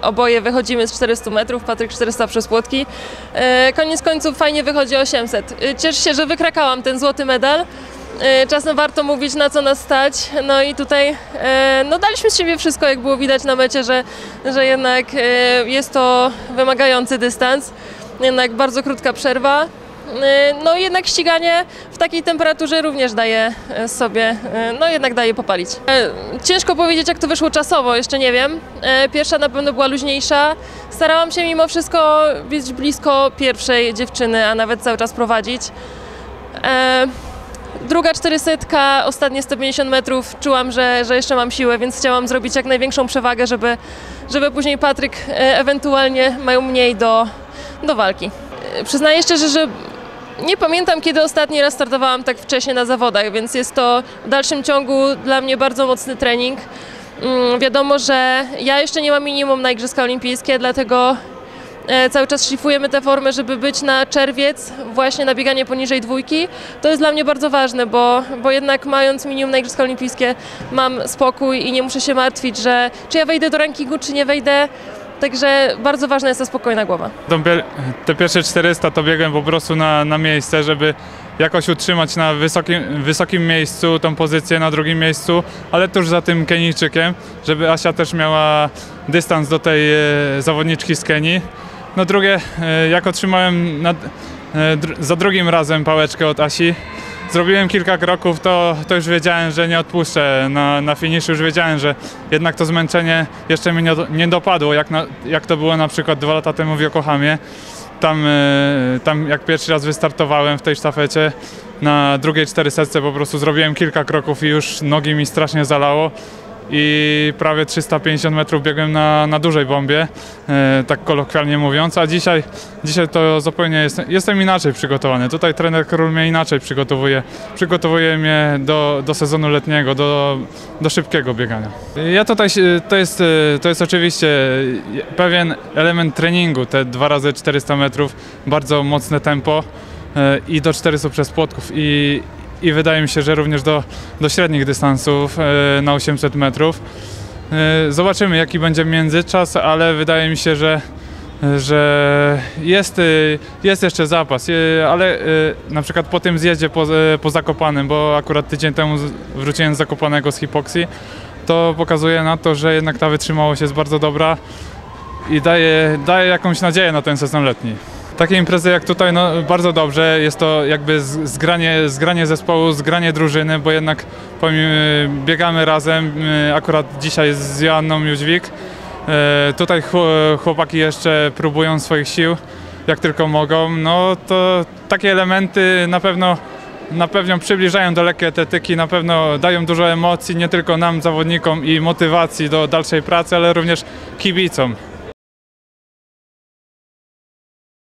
oboje wychodzimy z 400 metrów, Patryk 400 przez płotki. E, koniec końców fajnie wychodzi 800. E, Cieszę się, że wykrakałam ten złoty medal. E, Czasem warto mówić, na co nas stać. No i tutaj no daliśmy z siebie wszystko, jak było widać na mecie, że, że jednak jest to wymagający dystans. Jednak bardzo krótka przerwa. E, No jednak ściganie w takiej temperaturze również daje e, sobie, e, no jednak daje popalić. Ciężko powiedzieć jak to wyszło czasowo, jeszcze nie wiem. Pierwsza na pewno była luźniejsza. Starałam się mimo wszystko być blisko pierwszej dziewczyny, a nawet cały czas prowadzić. Druga 400, ostatnie 150 metrów, czułam, że, że jeszcze mam siłę, więc chciałam zrobić jak największą przewagę, żeby, żeby później Patryk ewentualnie miał mniej do, do walki. Przyznaję szczerze, że nie pamiętam, kiedy ostatni raz startowałam tak wcześnie na zawodach, więc jest to w dalszym ciągu dla mnie bardzo mocny trening. Mm, Wiadomo, że ja jeszcze nie mam minimum na Igrzyska Olimpijskie, dlatego e, cały czas szlifujemy tę formę, żeby być na czerwiec, właśnie na bieganie poniżej dwójki. To jest dla mnie bardzo ważne, bo, bo jednak mając minimum na Igrzyska Olimpijskie mam spokój i nie muszę się martwić, że czy ja wejdę do rankingu, czy nie wejdę. Także bardzo ważna jest ta spokojna głowa. Te pierwsze 400 to biegłem po prostu na, na miejsce, żeby jakoś utrzymać na wysokim, wysokim miejscu tą pozycję na drugim miejscu, ale tuż za tym Kenijczykiem, żeby Asia też miała dystans do tej e, zawodniczki z Kenii. No drugie, e, jak otrzymałem dr- za drugim razem pałeczkę od Asi, zrobiłem kilka kroków, to, to już wiedziałem, że nie odpuszczę. Na, na finiszu, już wiedziałem, że jednak to zmęczenie jeszcze mnie nie, nie dopadło, jak, na, jak to było na przykład dwa lata temu w Yokohamie. Tam, e, tam jak pierwszy raz wystartowałem w tej sztafecie, na drugiej 400 po prostu zrobiłem kilka kroków i już nogi mi strasznie zalało i prawie 350 metrów biegłem na, na dużej bombie, e, tak kolokwialnie mówiąc, a dzisiaj, dzisiaj to zupełnie jestem, jestem inaczej przygotowany. Tutaj trener Król mnie inaczej przygotowuje, przygotowuje mnie do, do sezonu letniego, do, do szybkiego biegania. Ja tutaj, to jest, e, to jest oczywiście pewien element treningu, te 2 razy 400 metrów, bardzo mocne tempo e, i do 400 przez płotków i, i wydaje mi się, że również do, do średnich dystansów e, na 800 metrów. E, Zobaczymy jaki będzie międzyczas, ale wydaje mi się, że, że jest, e, jest jeszcze zapas, ale na przykład po tym zjeździe po, po bo akurat tydzień temu wróciłem z Zakopanego z hipoksji, to pokazuje na to, że jednak ta wytrzymałość jest bardzo dobra i daje, daje jakąś nadzieję na ten sezon letni. Takie imprezy jak tutaj, no bardzo dobrze, jest to jakby zgranie, zgranie zespołu, zgranie drużyny, bo jednak biegamy razem, akurat dzisiaj z Joanną Jóźwik. E, Tutaj chło- chłopaki jeszcze próbują swoich sił, jak tylko mogą. No to takie elementy na pewno na pewno przybliżają do lekkiej atletyki, na pewno dają dużo emocji nie tylko nam, zawodnikom i motywacji do dalszej pracy, ale również kibicom.